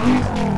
Thank